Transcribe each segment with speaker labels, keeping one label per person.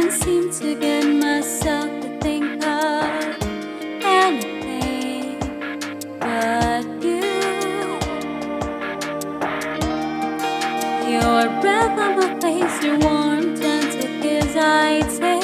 Speaker 1: haven't seem to get myself to think of anything but you. Your breath on my face, your warm gentle kiss I take.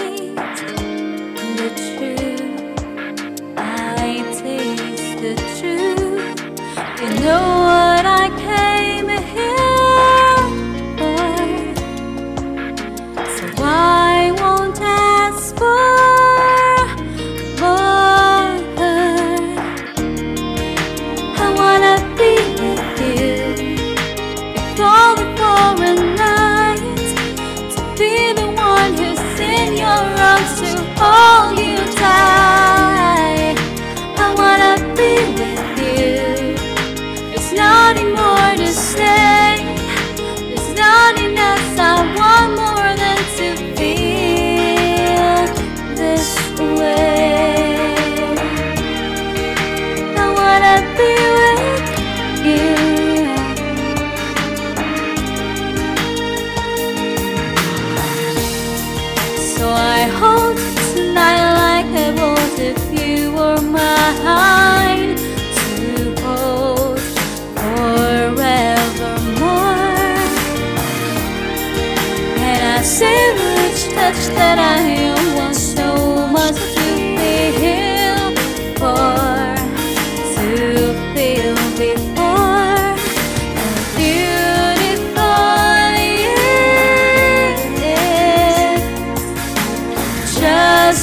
Speaker 1: I hold tonight like I would if you were mine to hold forevermore. And I see the touch that I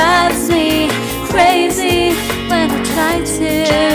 Speaker 1: drives me crazy when I try to.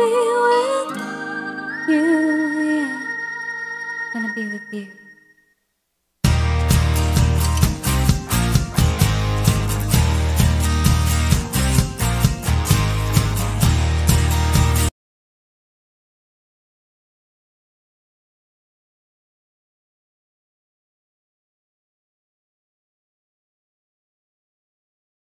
Speaker 1: be with you, yeah. Gonna be with you.